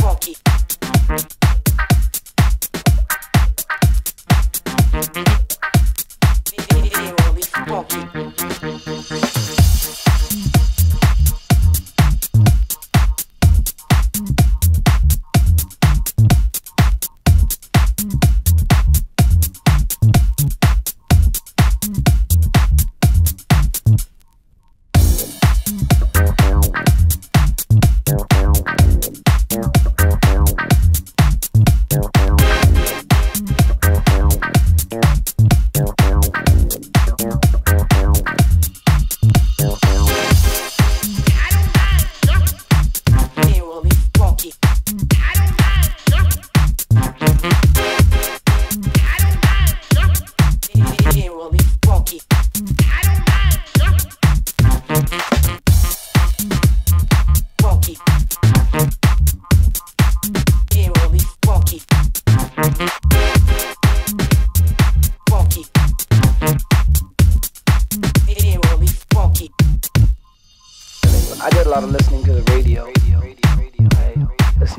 funky.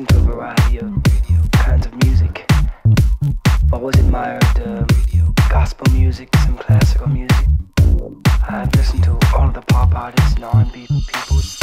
listen to a variety of kinds of music. Always admired uh, gospel music, some classical music. I've listened to all of the pop artists non-beat people.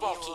キ。